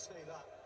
say that.